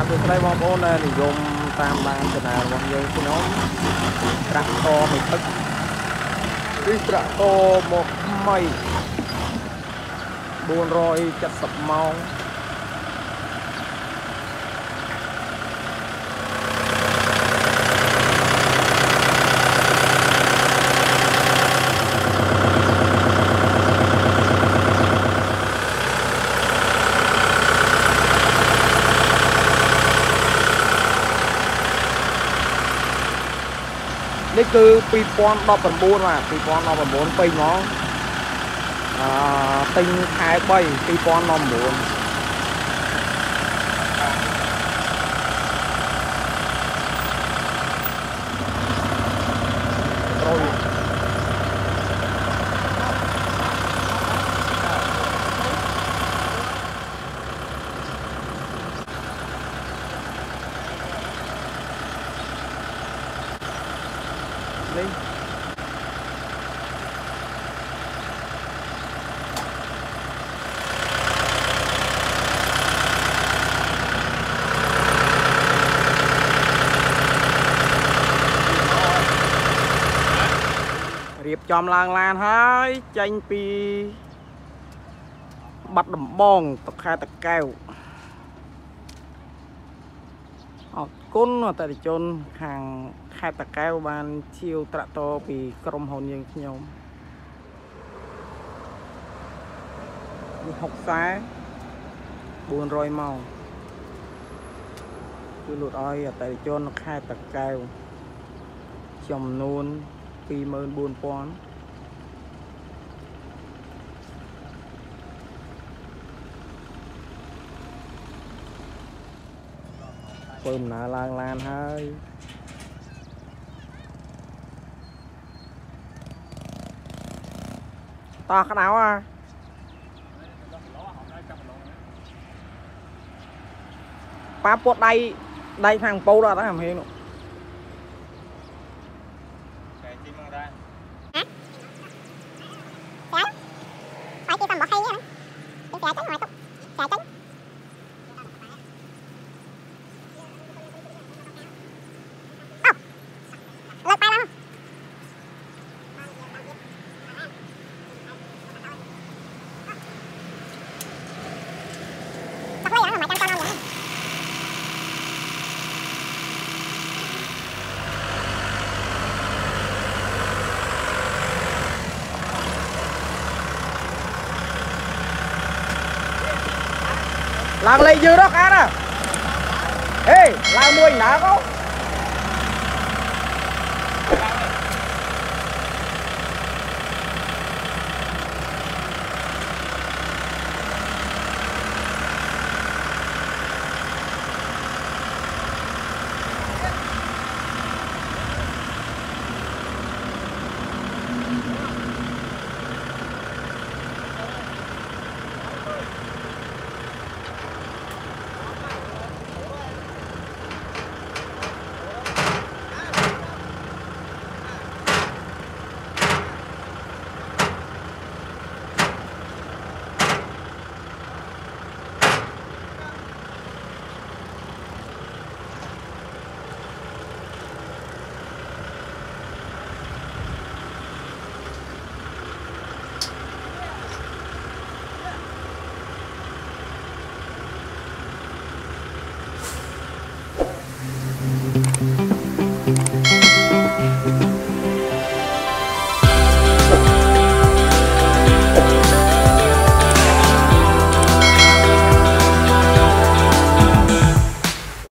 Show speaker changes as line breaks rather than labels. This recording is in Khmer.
បាទសួស្តីបងប្អូនដែលនិយមតាមដានឆានែលរបស់យើងខ្ញុំត្រាក់តមួយទឹកនេះត្រាក់តមកថ្មី470ម៉ោង នេះគឺ2019បាទ2019ពេញហ្មងអឺទិញខែ3 2019ត្នេះរៀបចំឡើងឡានហើយចេញពីបាត់ដំបងទៅខេត្តតាកែវអរ គុណអតិថិជនខាងខេត្តតាកែវបានឈៀវត្រាក់តរពីក្រុមហ៊ុនយើងខ្ញុំនេះ60 400ម៉ោងគឺលូតឲ្យអតិថិជនខេត្តតាកែវចំនួន24000 ធ្វើដំណើរឡើងឡានហើយតោះក្តៅអាប៉ាពុតដៃដៃខាងពោដល់អត់ហ្នឹងហេនោះ ឡើងលេងយឺដល់កានហេឡើងមួយណាកោ